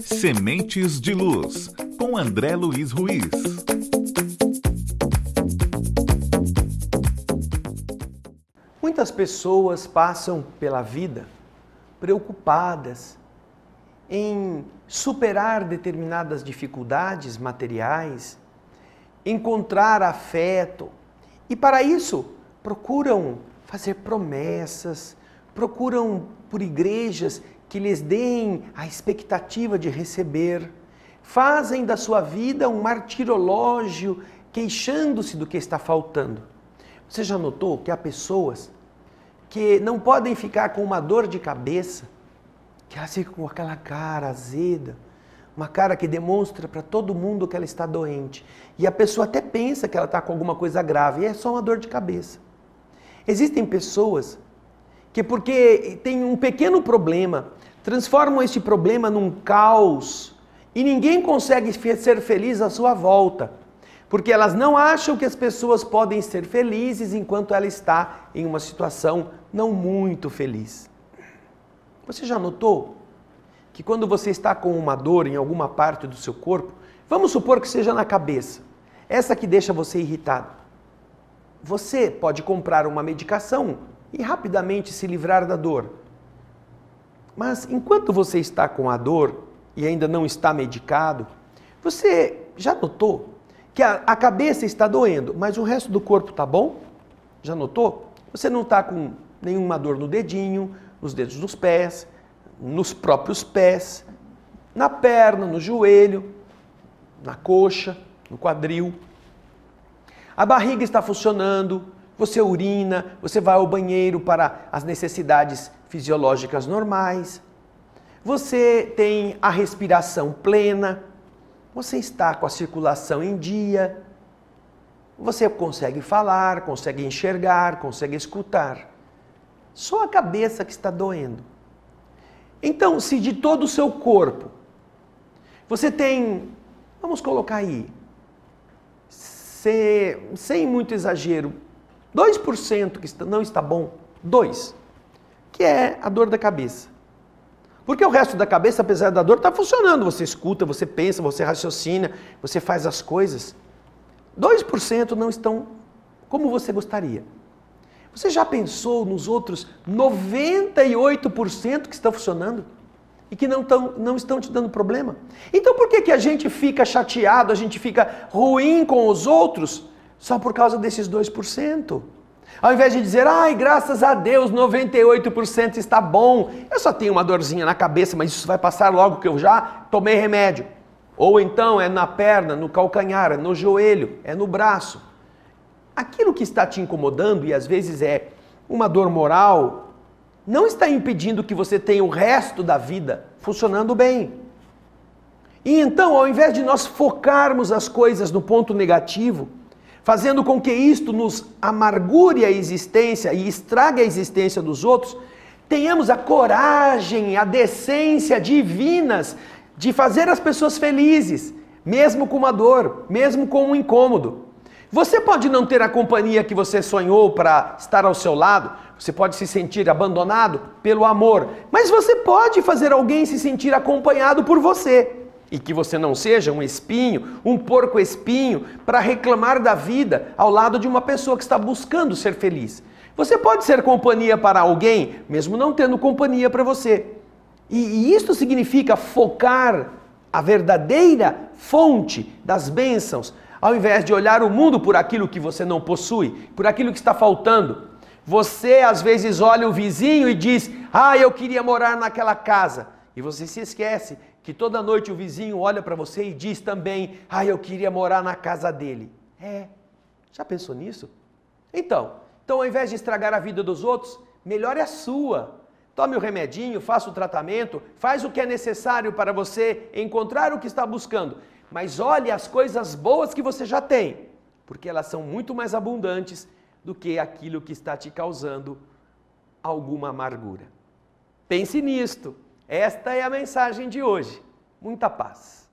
Sementes de Luz, com André Luiz Ruiz. Muitas pessoas passam pela vida preocupadas em superar determinadas dificuldades materiais, encontrar afeto e, para isso, procuram fazer promessas, procuram por igrejas que lhes deem a expectativa de receber, fazem da sua vida um martirológio, queixando-se do que está faltando. Você já notou que há pessoas que não podem ficar com uma dor de cabeça, que elas ficam com aquela cara azeda, uma cara que demonstra para todo mundo que ela está doente. E a pessoa até pensa que ela está com alguma coisa grave, e é só uma dor de cabeça. Existem pessoas que, porque tem um pequeno problema, transformam esse problema num caos e ninguém consegue ser feliz à sua volta, porque elas não acham que as pessoas podem ser felizes enquanto ela está em uma situação não muito feliz. Você já notou que quando você está com uma dor em alguma parte do seu corpo, vamos supor que seja na cabeça, essa que deixa você irritado. Você pode comprar uma medicação e rapidamente se livrar da dor. Mas enquanto você está com a dor e ainda não está medicado, você já notou que a, a cabeça está doendo, mas o resto do corpo está bom? Já notou? Você não está com nenhuma dor no dedinho, nos dedos dos pés, nos próprios pés, na perna, no joelho, na coxa, no quadril. A barriga está funcionando, você urina, você vai ao banheiro para as necessidades fisiológicas normais, você tem a respiração plena, você está com a circulação em dia, você consegue falar, consegue enxergar, consegue escutar. Só a cabeça que está doendo. Então, se de todo o seu corpo você tem, vamos colocar aí, se, sem muito exagero, 2% que não está bom, 2%, que é a dor da cabeça. Porque o resto da cabeça, apesar da dor, está funcionando. Você escuta, você pensa, você raciocina, você faz as coisas. 2% não estão como você gostaria. Você já pensou nos outros 98% que estão funcionando e que não, tão, não estão te dando problema? Então por que, que a gente fica chateado, a gente fica ruim com os outros só por causa desses 2%? Ao invés de dizer, ai, graças a Deus, 98% está bom, eu só tenho uma dorzinha na cabeça, mas isso vai passar logo que eu já tomei remédio. Ou então é na perna, no calcanhar, é no joelho, é no braço. Aquilo que está te incomodando, e às vezes é uma dor moral, não está impedindo que você tenha o resto da vida funcionando bem. E então, ao invés de nós focarmos as coisas no ponto negativo, fazendo com que isto nos amargure a existência e estrague a existência dos outros, tenhamos a coragem, a decência divinas de fazer as pessoas felizes, mesmo com uma dor, mesmo com um incômodo. Você pode não ter a companhia que você sonhou para estar ao seu lado, você pode se sentir abandonado pelo amor, mas você pode fazer alguém se sentir acompanhado por você. E que você não seja um espinho, um porco espinho, para reclamar da vida ao lado de uma pessoa que está buscando ser feliz. Você pode ser companhia para alguém, mesmo não tendo companhia para você. E, e isso significa focar a verdadeira fonte das bênçãos, ao invés de olhar o mundo por aquilo que você não possui, por aquilo que está faltando. Você às vezes olha o vizinho e diz: Ah, eu queria morar naquela casa. E você se esquece que toda noite o vizinho olha para você e diz também: Ah, eu queria morar na casa dele. É, já pensou nisso? Então, então ao invés de estragar a vida dos outros, melhore a sua. Tome o remedinho, faça o tratamento, faz o que é necessário para você encontrar o que está buscando. Mas olhe as coisas boas que você já tem, porque elas são muito mais abundantes do que aquilo que está te causando alguma amargura. Pense nisto. Esta é a mensagem de hoje. Muita paz.